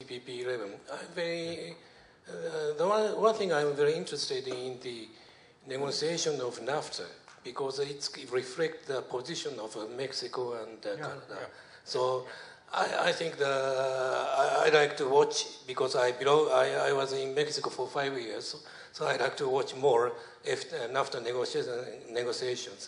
TPP 11. I'm very, uh, the one, one thing I'm very interested in the negotiation of NAFTA because it reflects the position of uh, Mexico and uh, Canada. yeah. So I, I think the, I, I like to watch because I belong, I, I was in Mexico for five years, so, so I like to watch more if uh, NAFTA negotiations. negotiations.